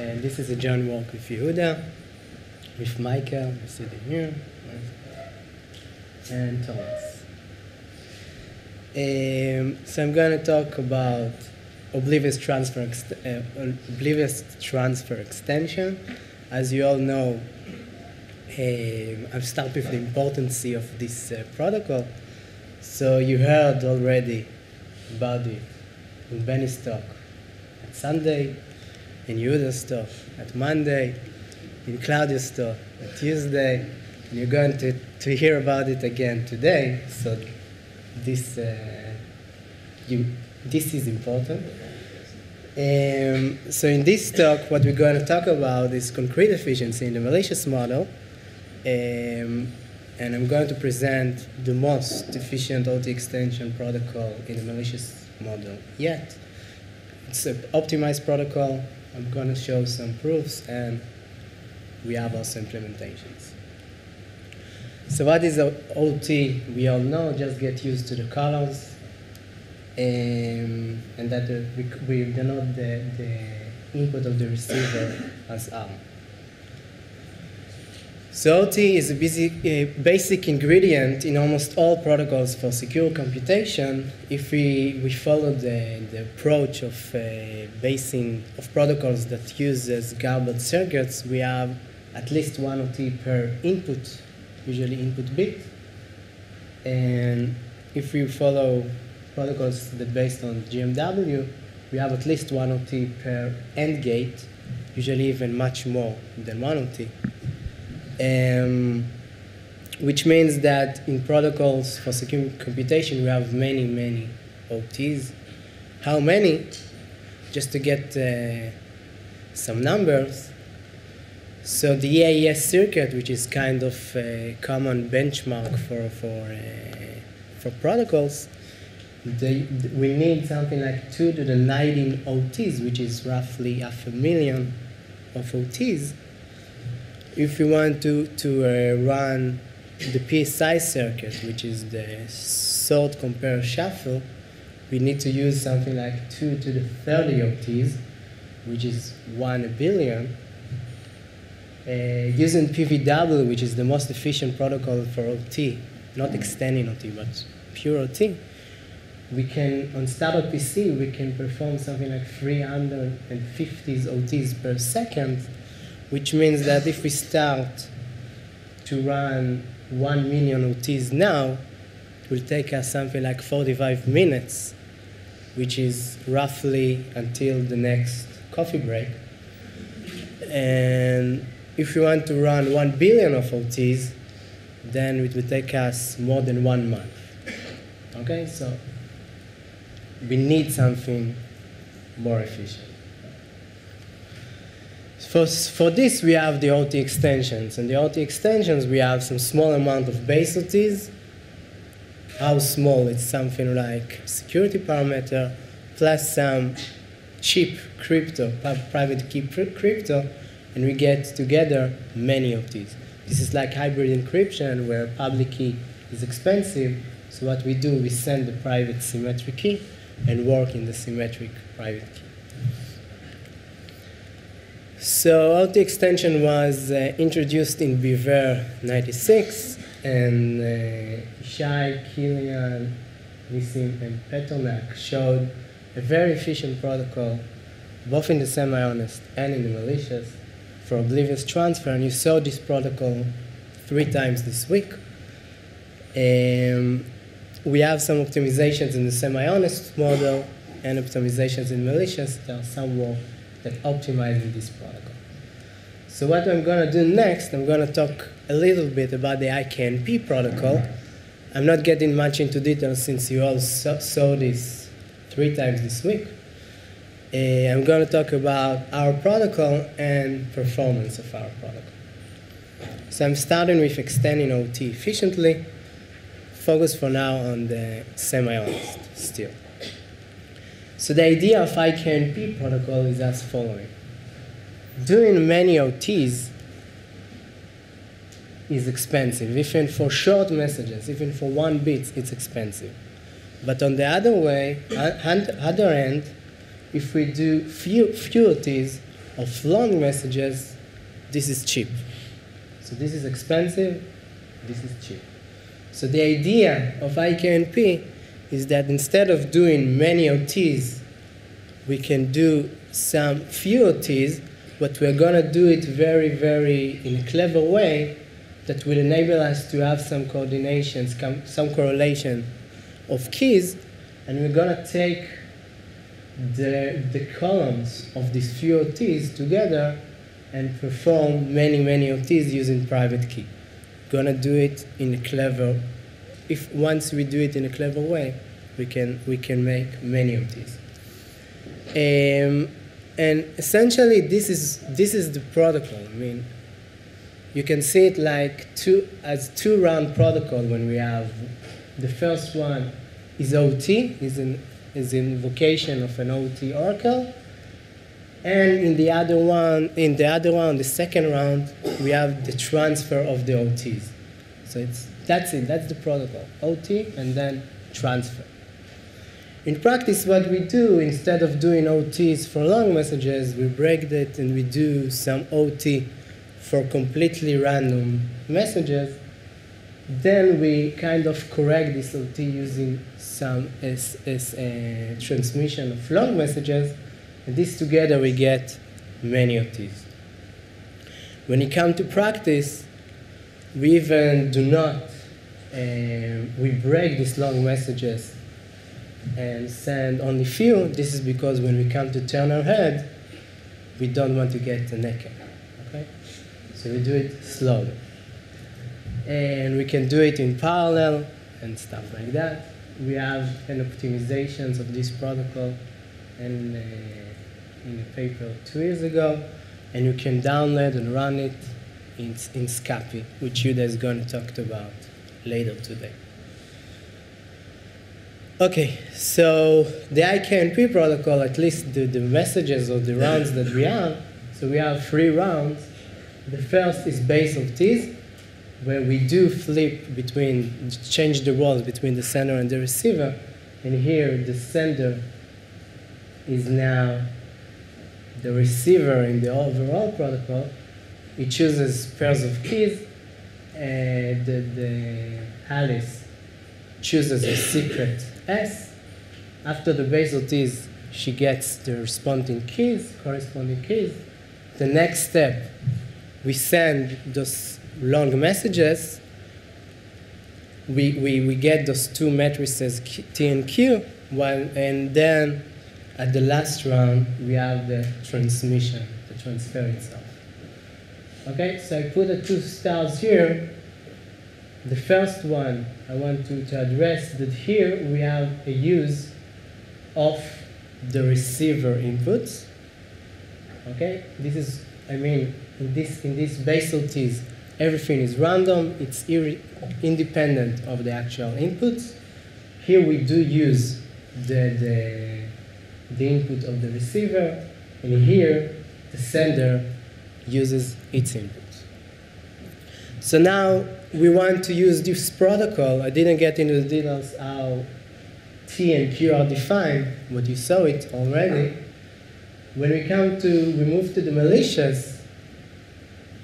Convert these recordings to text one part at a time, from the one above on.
And this is a joint work with Yehuda, with Michael, you see here, and Thomas. Um, so I'm going to talk about oblivious transfer, uh, oblivious transfer extension. As you all know, um, I've started with the importance of this uh, protocol. So you heard already about it in Benny's talk at Sunday, in talk at Monday, in Claudia's talk at Tuesday, and you're going to, to hear about it again today. So this, uh, you, this is important. Um, so in this talk, what we're going to talk about is concrete efficiency in the malicious model. Um, and I'm going to present the most efficient OT extension protocol in the malicious model yet. It's an optimized protocol. I'm going to show some proofs, and we have also implementations. So what is OT? We all know, just get used to the colors, um, and that we, we denote the, the input of the receiver as R. So is a basic, ingredient in almost all protocols for secure computation if we, we follow the, the approach of uh, basing of protocols that uses garbled circuits, we have at least one OT per input, usually input bit. And if we follow protocols that based on GMW, we have at least one OT per AND gate, usually even much more than one OT um, which means that in protocols for secure computation, we have many, many OTs. How many? Just to get uh, some numbers. So the AES circuit, which is kind of a common benchmark for, for, uh, for protocols, they, we need something like 2 to the 19 OTs, which is roughly half a million of OTs if we want to, to uh, run the PSI circuit, which is the sort compare shuffle, we need to use something like 2 to the 30 OTs, which is 1 billion. Uh, using PVW, which is the most efficient protocol for OT, not extending OT, but pure OT, we can, on startup PC, we can perform something like 350 OTs per second which means that if we start to run 1 million OTs now, it will take us something like 45 minutes, which is roughly until the next coffee break. And if we want to run 1 billion of OTs, then it will take us more than one month. Okay, so we need something more efficient. For, for this, we have the OT extensions. And the OT extensions, we have some small amount of base OTs. How small? It's something like security parameter plus some cheap crypto, private key crypto, and we get together many of these. This is like hybrid encryption where public key is expensive. So what we do, we send the private symmetric key and work in the symmetric private key. So OT extension was uh, introduced in Beaver 96, and uh, Ishai, Kilian, Nissim, and Petrank showed a very efficient protocol, both in the semi-honest and in the malicious, for oblivious transfer, and you saw this protocol three times this week. Um, we have some optimizations in the semi-honest model and optimizations in malicious. There are some more that optimizing this protocol. So what I'm going to do next, I'm going to talk a little bit about the IKNP protocol. I'm not getting much into details since you all saw, saw this three times this week. Uh, I'm going to talk about our protocol and performance of our protocol. So I'm starting with extending OT efficiently. Focus for now on the semi-honest still. So the idea of IKNP protocol is as following. Doing many OTs is expensive. Even for short messages, even for one bit, it's expensive. But on the other way, other end, if we do few, few OTs of long messages, this is cheap. So this is expensive, this is cheap. So the idea of IKNP is that instead of doing many OTs, we can do some few OTs, but we're going to do it very, very in a clever way that will enable us to have some coordination, some correlation of keys, and we're going to take the, the columns of these few OTs together and perform many, many OTs using private key. Going to do it in a clever, if once we do it in a clever way, we can, we can make many OTs. Um, and essentially, this is, this is the protocol. I mean, you can see it like two, as two round protocol when we have the first one is OT, is an is invocation of an OT oracle. And in the other one, in the other one, the second round, we have the transfer of the OTs. So it's that's it, that's the protocol. OT and then transfer. In practice, what we do, instead of doing OTs for long messages, we break that and we do some OT for completely random messages. Then we kind of correct this OT using some as, as a uh, transmission of long messages. And this together we get many OTs. When it comes to practice, we even do not, um, we break these long messages and send only few, this is because when we come to turn our head, we don't want to get a naked. Okay? So we do it slowly. And we can do it in parallel and stuff like that. We have an optimizations of this protocol in, uh, in a paper two years ago, and you can download and run it in, in SCAPI, which Yehuda is going to talk about later today. Okay, so the IKNP protocol, at least the, the messages or the rounds that we have, so we have three rounds. The first is base OTs, where we do flip between, change the roles between the sender and the receiver. And here the sender is now the receiver in the overall protocol. It chooses pairs of keys. and the, the Alice chooses a secret S. After the base OTs, she gets the responding keys, corresponding keys. The next step, we send those long messages. We, we, we get those two matrices T and Q, while, and then at the last round, we have the transmission, the transfer itself. Okay, so I put the two stars here the first one I want to, to address that here we have a use of the receiver inputs. Okay, this is, I mean, in this, in this base OTs, everything is random, it's independent of the actual inputs. Here we do use the, the, the input of the receiver, and here the sender uses its input. So now we want to use this protocol. I didn't get into the details how T and Q are defined, but you saw it already. When we come to, we move to the malicious,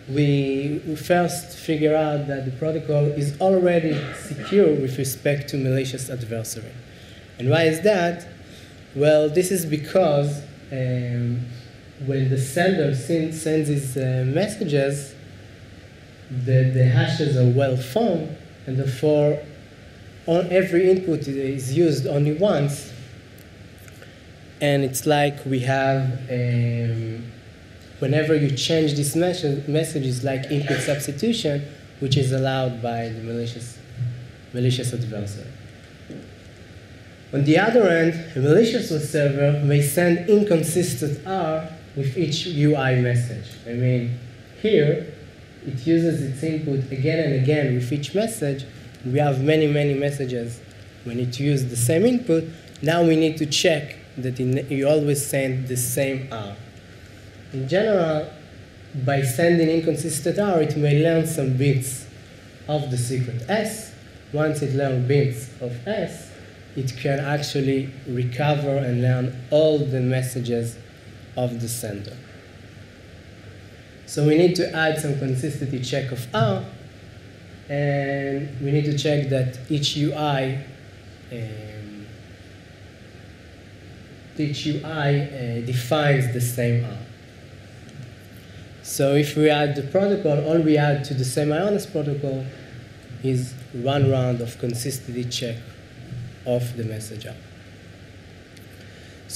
we, first figure out that the protocol is already secure with respect to malicious adversary. And why is that? Well, this is because um, when the sender sends, his uh, messages, the, the hashes are well formed, and therefore on every input is used only once. And it's like we have, um, whenever you change this message, message is like input substitution, which is allowed by the malicious, malicious adversary. On the other end, a malicious server may send inconsistent R with each UI message. I mean, here, it uses its input again and again with each message. We have many, many messages when it uses the same input. Now we need to check that you always send the same R. In general, by sending inconsistent R, it may learn some bits of the secret S. Once it learns bits of S, it can actually recover and learn all the messages of the sender. So we need to add some consistency check of R, and we need to check that each UI um, each UI uh, defines the same R. So if we add the protocol, all we add to the semi-honest protocol is one round of consistency check of the message R.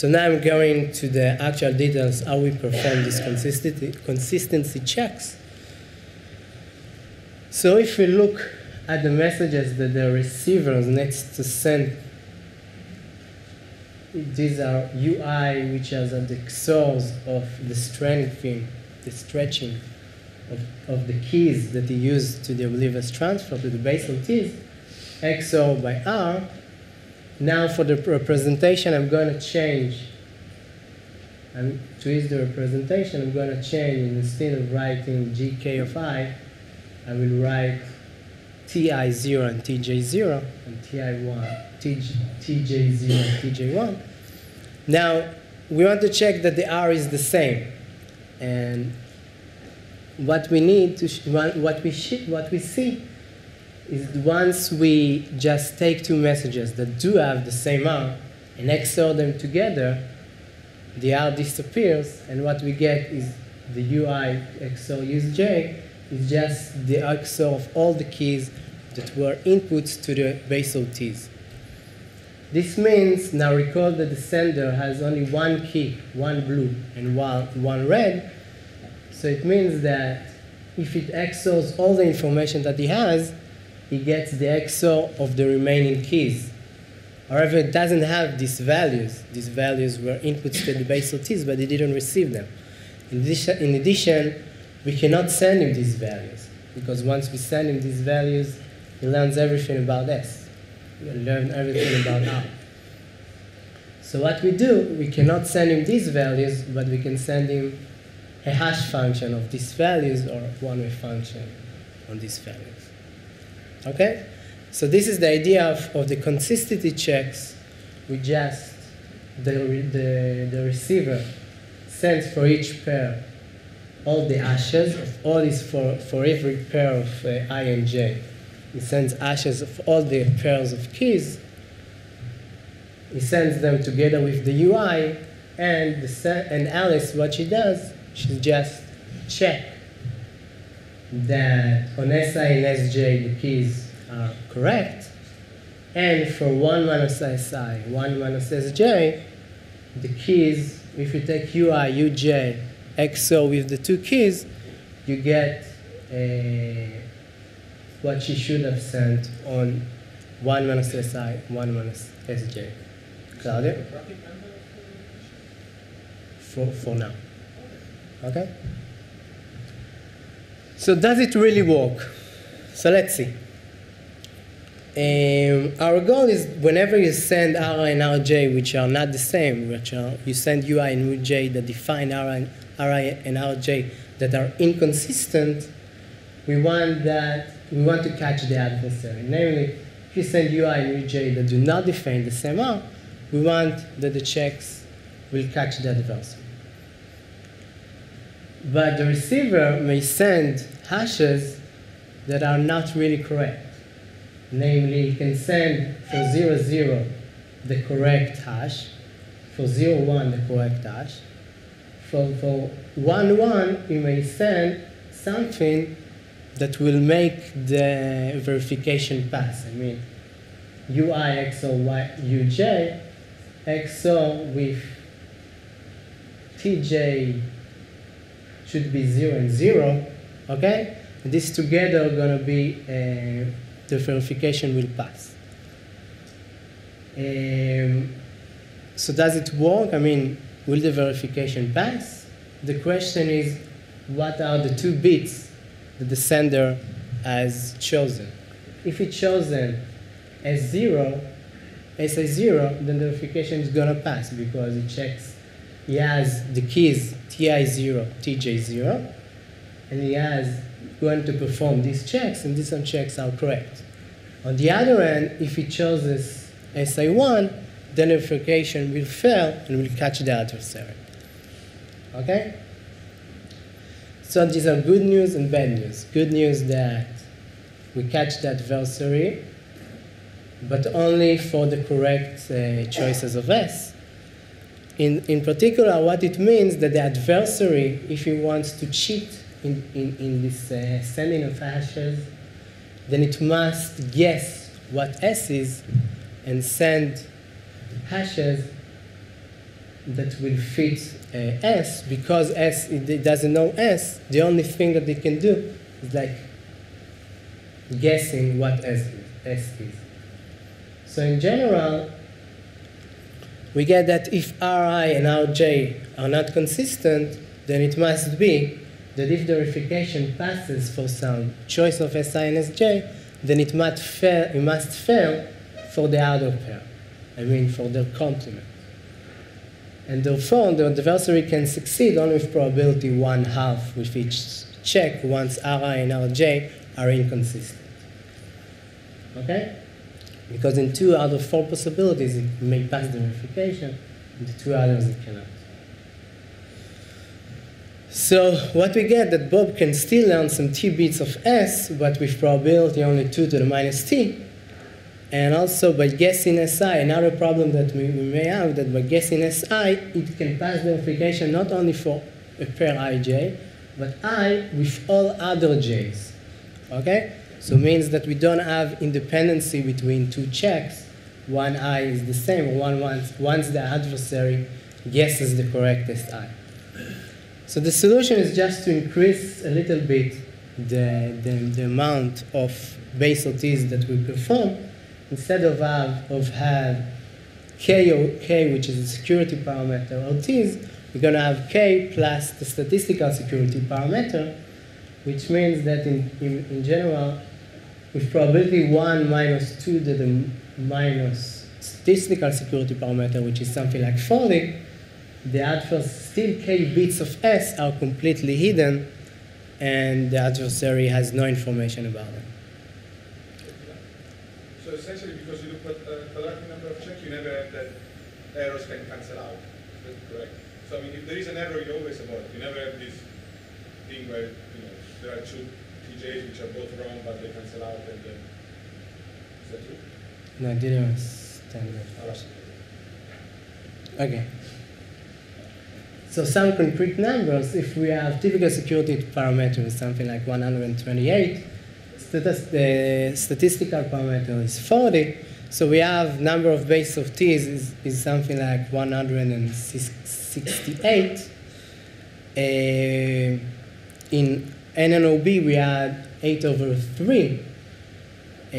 So now I'm going to the actual details how we perform these consistency, consistency checks. So if we look at the messages that the receiver needs to send, these are UI which are the source of the strengthening, the stretching of, of the keys that he used to the oblivious transfer to the basal keys, XOR by R, now for the representation, I'm going to change. And to the representation, I'm going to change, instead of writing gk of i, I will write ti0 and tj0 and ti1, tj0 and tj1. Now, we want to check that the r is the same. And what we need to, what we, what we see is once we just take two messages that do have the same R and XOR them together, the R disappears, and what we get is the UI XOR use J is just the XOR of all the keys that were inputs to the base OTs. This means, now recall that the sender has only one key, one blue and one, one red, so it means that if it XORs all the information that he has, he gets the XOR of the remaining keys. However, it doesn't have these values. These values were inputs to the base OTs, but he didn't receive them. In addition, in addition, we cannot send him these values, because once we send him these values, he learns everything about S. He learns everything about R. So what we do, we cannot send him these values, but we can send him a hash function of these values or one-way function on these values. Okay? So this is the idea of, of the consistency checks. We just, the, the, the receiver sends for each pair all the ashes, all is for, for every pair of uh, i and j. He sends ashes of all the pairs of keys. He sends them together with the UI, and, the, and Alice, what she does, she just check that on Si and Sj the keys are correct, and for 1 minus Si, 1 minus Sj, the keys, if you take Ui, Uj, XO with the two keys, you get uh, what she should have sent on 1 minus Si, 1 minus Sj. Claudia? For, for now. Okay? So does it really work? So let's see. Um, our goal is whenever you send RI and RJ, which are not the same, which are, you send UI and UJ that define RI, RI and RJ that are inconsistent, we want that we want to catch the adversary. Namely, if you send UI and UJ that do not define the same R, we want that the checks will catch the adversary. But the receiver may send hashes that are not really correct. Namely, you can send for 0, 0 the correct hash, for 0, 1 the correct hash. For, for 1, 1, you may send something that will make the verification pass. I mean, UI XOR UJ XOR with TJ should be 0 and 0, okay? And this together are going to be, uh, the verification will pass. Um, so does it work? I mean, will the verification pass? The question is, what are the two bits that the sender has chosen? If it's chosen as 0, as a 0, then the verification is going to pass because it checks, he has the keys TI0, TJ0, and he has going to perform these checks, and these checks are correct. On the other end, if he chooses SI1, then verification will fail and will catch the adversary. Okay? So these are good news and bad news. Good news that we catch the adversary, but only for the correct uh, choices of S. In, in particular, what it means that the adversary, if he wants to cheat in, in, in this uh, sending of hashes, then it must guess what S is and send hashes that will fit uh, S because S it doesn't know S. The only thing that they can do is like guessing what S is. S is. So in general, we get that if Ri and Rj are not consistent, then it must be that if the verification passes for some choice of Si and Sj, then it must fail, it must fail for the other pair. I mean, for their complement. And therefore, the adversary can succeed only with probability one half with each check once Ri and Rj are inconsistent. Okay? Because in two out of four possibilities, it may pass the verification, in the two others, it cannot. So what we get that Bob can still learn some t bits of s, but with probability only 2 to the minus t. And also by guessing si, another problem that we, may have, that by guessing si, it can pass the verification not only for a pair ij, but i with all other j's. Okay? So it means that we don't have independency between two checks. One i is the same, one once, once the adversary guesses the correctest i. So the solution is just to increase a little bit the, the, the amount of base OTs that we perform. Instead of have, of have K, or K, which is a security parameter, OTs, we're going to have K plus the statistical security parameter, which means that in, in, in general, with probability 1 minus 2 to the minus statistical security parameter, which is something like 40, the adversary, still k bits of s are completely hidden, and the adversary has no information about them. So essentially, because you put uh, a quadratic number of checks, you never have that errors can cancel out. Is that correct? So I mean, if there is an error, you always avoid. You never have this thing where you know there are two TJs which are both wrong, but they cancel out, and then is that true? No, I didn't understand that question. Okay. So some concrete numbers, if we have typical security parameter something like 128, the statistical parameter is 40, so we have number of base OTs is, is something like 168. Uh, in NNOB, we had 8 over 3. Uh,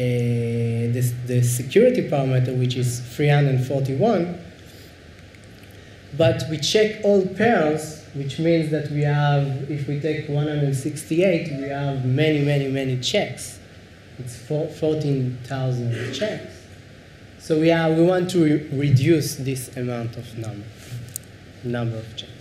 the security parameter, which is 341, but we check all pairs, which means that we have, if we take 168, we have many, many, many checks. It's 14,000 checks. So we, are, we want to re reduce this amount of number, number of checks.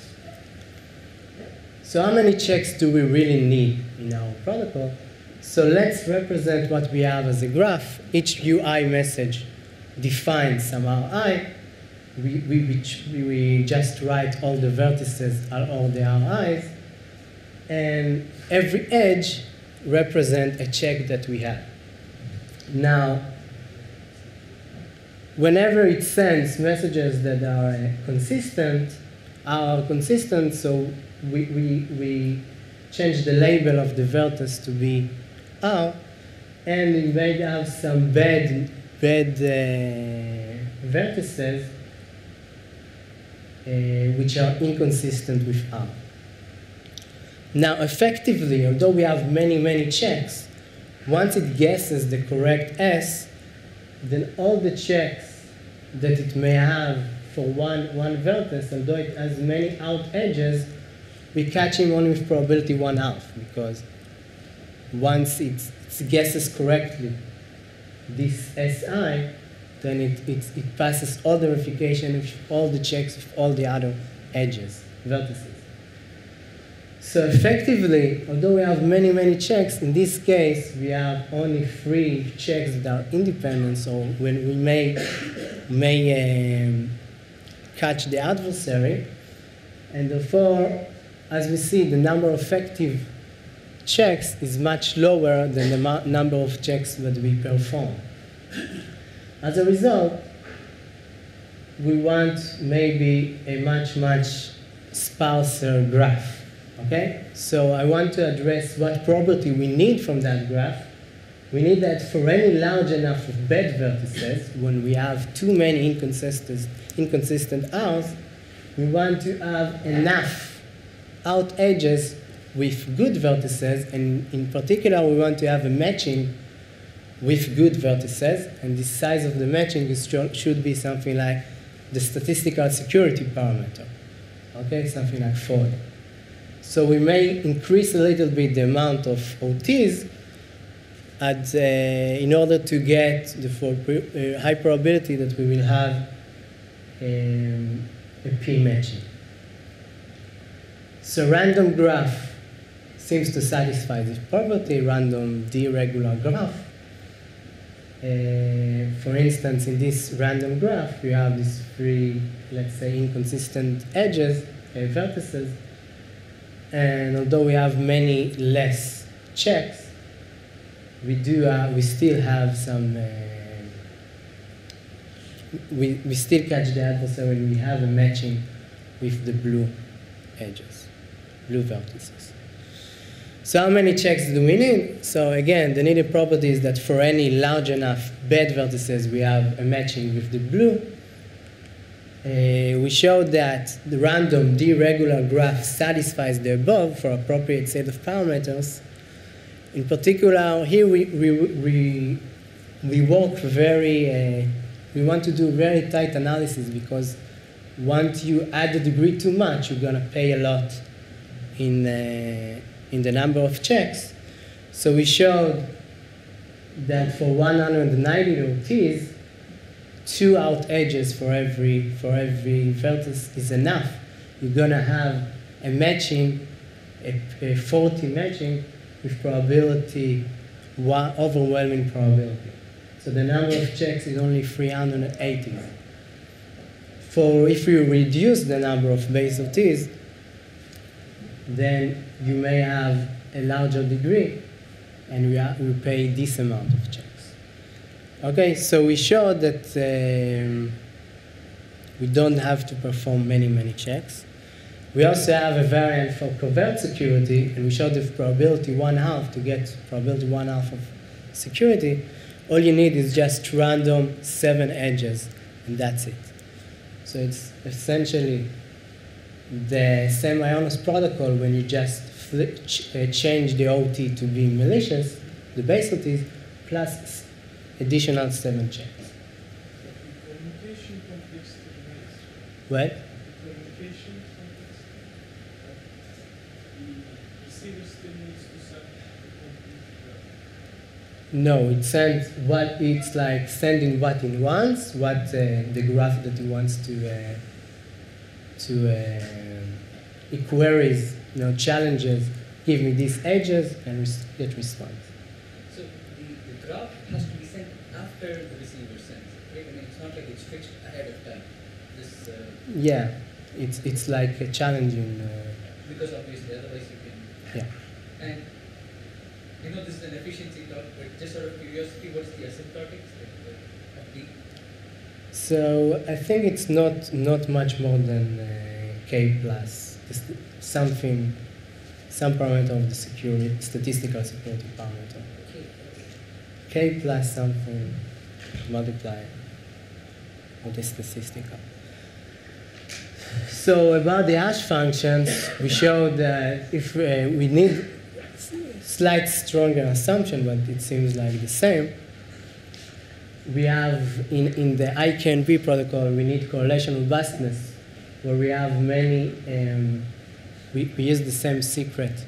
So how many checks do we really need in our protocol? So let's represent what we have as a graph. Each UI message defines some RI, we, we, we just write all the vertices, are all the RIs, and every edge represent a check that we have. Now, whenever it sends messages that are consistent, are consistent, so we, we, we change the label of the vertex to be R, and we may have some bad, bad uh, vertices uh, which are inconsistent with R. Now, effectively, although we have many, many checks, once it guesses the correct S, then all the checks that it may have for one, one vertex, although it has many out edges, we catch him only with probability one half, because once it guesses correctly this SI, then it, it, it passes all the verification of all the checks of all the other edges, vertices. So effectively, although we have many, many checks, in this case, we have only three checks that are independent, so when we may, may um, catch the adversary, and therefore, as we see, the number of effective checks is much lower than the number of checks that we perform. As a result, we want maybe a much, much sparser graph. Okay? So I want to address what property we need from that graph. We need that for any large enough of bad vertices, when we have too many inconsistent, inconsistent R's, we want to have enough out edges with good vertices, and in particular, we want to have a matching with good vertices, and the size of the matching is, should be something like the statistical security parameter, okay, something like 40. So we may increase a little bit the amount of OTs at, uh, in order to get the uh, high probability that we will have um, a p matching. So random graph seems to satisfy this property, random d-regular graph. Uh, for instance, in this random graph, we have these three, let's say, inconsistent edges, uh, vertices, and although we have many less checks, we do uh, we still have some uh, we, we still catch the adversary when we have a matching with the blue edges, blue vertices. So how many checks do we need? So again, the needed property is that for any large enough bad vertices, we have a matching with the blue. Uh, we showed that the random d-regular graph satisfies the above for appropriate set of parameters. In particular, here we, we, we, we work very, uh, we want to do very tight analysis because once you add the degree too much, you're going to pay a lot in, uh, in the number of checks. So we showed that for 190 OTs, two out edges for every, for every vertex is enough. You're to have a matching, a, a 40 matching with probability, one, overwhelming probability. So the number of checks is only 380. For if you reduce the number of base OTs, then you may have a larger degree, and we, are, we pay this amount of checks. Okay, so we showed that um, we don't have to perform many, many checks. We also have a variant for covert security, and we showed the probability one half to get probability one half of security. All you need is just random seven edges, and that's it. So it's essentially the semi-honest protocol when you just ch uh, change the OT to be malicious, the base OT, plus additional seven checks. What? No, it sends what it's like sending what in once, what uh, the graph that it wants to uh, to uh, queries, you know, challenges, give me these edges and res get response. So the, the graph has to be sent after the receiver sends, right? I mean, it's not like it's fixed ahead of time. This. Uh, yeah, it's it's like a challenging. Uh, because obviously, otherwise you can. Yeah. And you know, this is an efficiency talk, but just out of curiosity, what's the asymptotic of D? So I think it's not not much more than uh, k plus something, some parameter of the security statistical security parameter. K plus something multiply with the statistical. So about the hash functions, we showed that if uh, we need slight stronger assumption, but it seems like the same. We have in, in the IKNP protocol, we need correlation robustness, where we have many, um, we, we use the same secret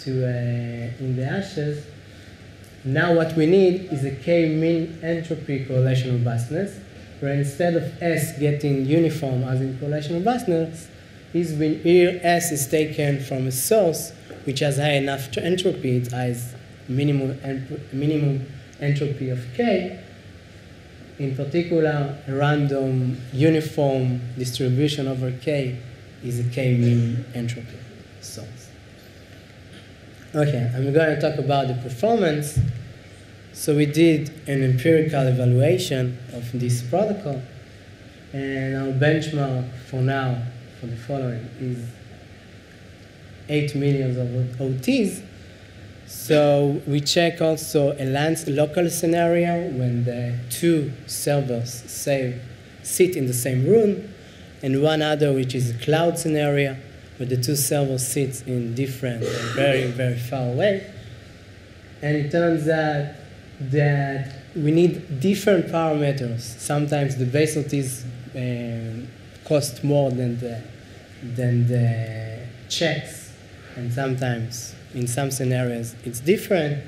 to uh, in the hashes. Now what we need is a k-min entropy correlation robustness, where instead of S getting uniform as in correlation robustness, is when here S is taken from a source which has high enough entropy, it has minimum, minimum entropy of K. In particular, a random uniform distribution over K is a K min entropy. source. Okay, I'm going to talk about the performance. So we did an empirical evaluation of this protocol, and our benchmark for now for the following is 8 million of OTs. So we check also a LAN local scenario when the two servers say, sit in the same room, and one other which is a cloud scenario where the two servers sit in different and very, very far away. And it turns out that we need different parameters. Sometimes the base OTs um, cost more than the, than the checks, and sometimes in some scenarios it's different.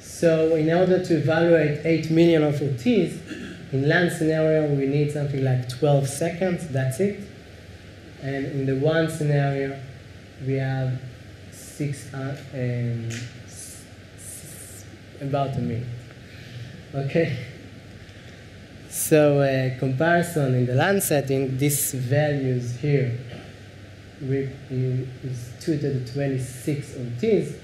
So in order to evaluate 8 million of OTs, in LAN scenario we need something like 12 seconds, that's it. And in the WAN scenario we have six, uh, um, about a minute. Okay? So uh, comparison in the LAN setting, these values here is 2 to the 26 OTs.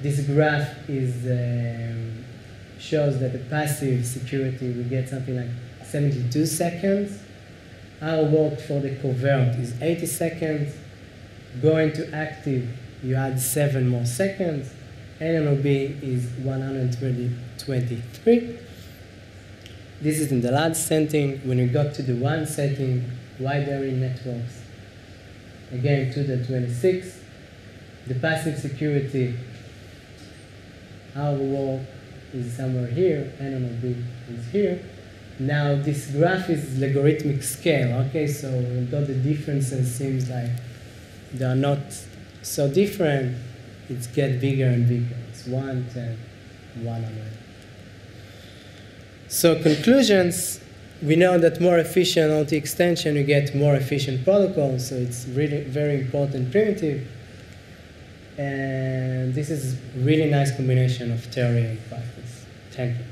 This graph is, um, shows that the passive security we get something like 72 seconds. Our work for the covert is 80 seconds. Going to active, you add 7 more seconds. NNOB is 123. This is in the last setting. When we got to the WAN setting, wide area networks, again to the 26. The passive security, our wall is somewhere here, NNOB is here. Now this graph is logarithmic scale, okay, so although the differences seems like they are not so different, it gets bigger and bigger. It's 1, 10, 100. So conclusions, we know that more efficient OT extension, you get more efficient protocols, so it's really very important primitive. And this is really nice combination of theory and practice. Thank you.